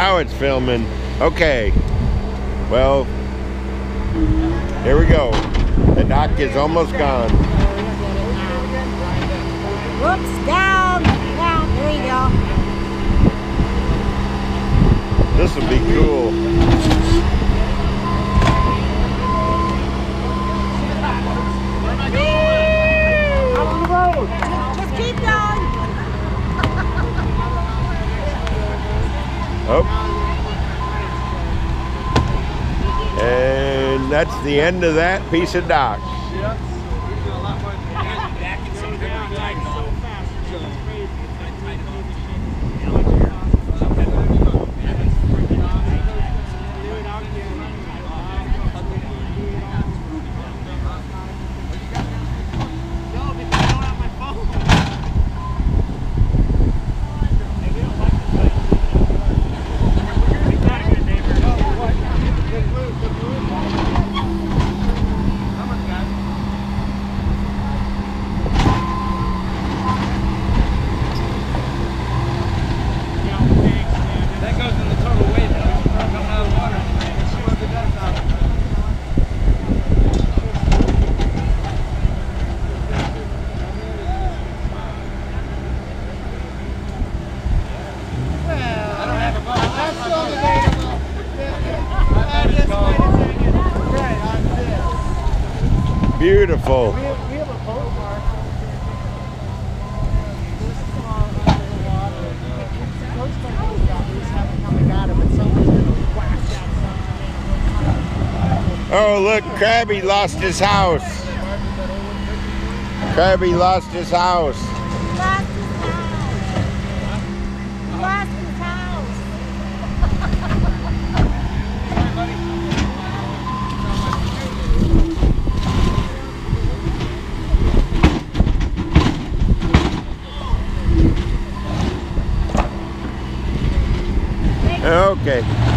Now it's filming. Okay. Well, here we go. The dock is almost gone. Whoops, down, Oh. And that's the end of that piece of dock. Beautiful. We have, we have a boat mark. This is all under the water. It looks like those guys haven't come at it, but someone's gonna whack that something. Oh, look, Krabby lost his house. Krabby lost his house. Lost his house. Lost his house. Okay.